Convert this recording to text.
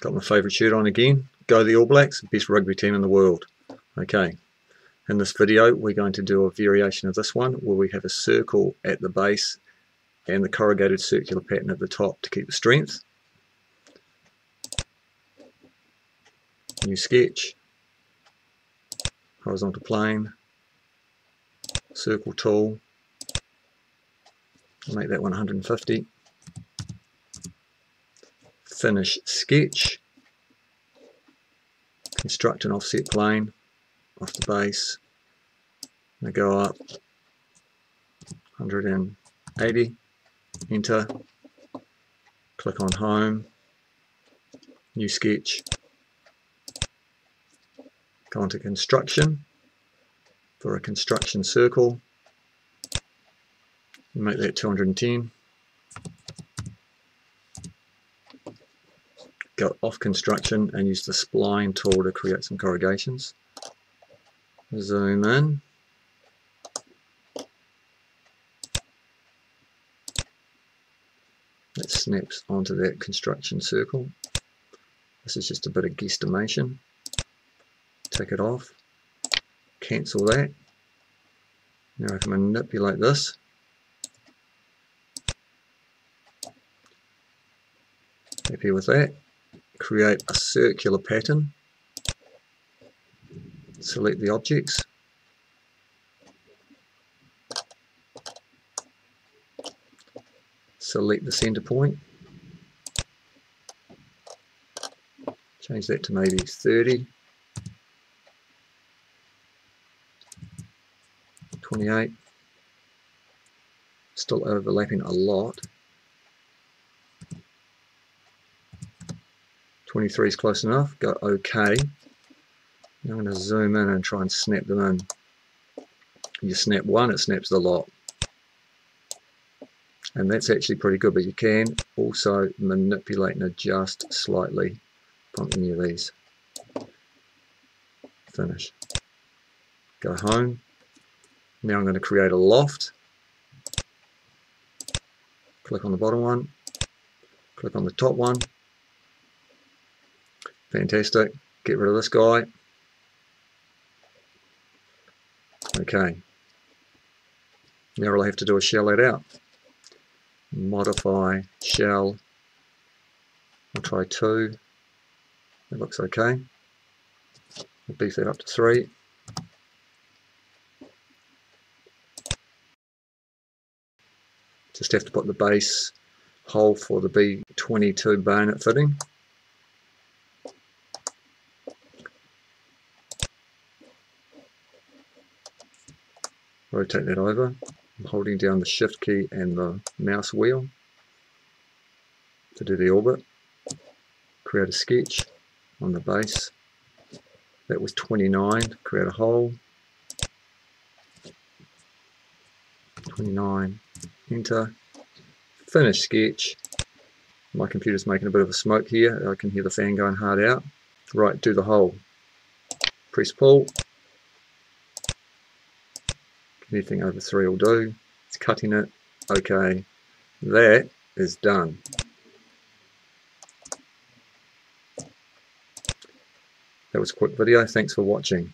Got my favourite shirt on again. Go the All Blacks, best rugby team in the world. Okay, in this video we're going to do a variation of this one where we have a circle at the base and the corrugated circular pattern at the top to keep the strength. New sketch, horizontal plane, circle tool, make that 150 finish sketch, construct an offset plane off the base, and go up 180, enter, click on home, new sketch, go into construction for a construction circle, make that 210 go off construction and use the spline tool to create some corrugations. Zoom in. That snaps onto that construction circle. This is just a bit of guesstimation. Take it off. Cancel that. Now I can manipulate this. Happy with that create a circular pattern. Select the objects. Select the center point. Change that to maybe 30 28 still overlapping a lot 23 is close enough, go OK. Now I'm going to zoom in and try and snap them in. You snap one, it snaps the lot. And that's actually pretty good, but you can also manipulate and adjust slightly on any of these. Finish. Go home. Now I'm going to create a loft. Click on the bottom one. Click on the top one Fantastic. Get rid of this guy. Okay. Now all I have to do is shell it out. Modify shell. I'll try 2. That looks okay. I'll beef that up to 3. Just have to put the base hole for the B22 bayonet fitting. Rotate that over. I'm holding down the shift key and the mouse wheel to do the orbit. Create a sketch on the base. That was 29. Create a hole. 29. Enter. Finish sketch. My computer's making a bit of a smoke here. I can hear the fan going hard out. Right, do the hole. Press pull anything over 3 will do. It's cutting it. Okay, that is done. That was a quick video. Thanks for watching.